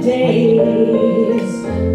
days.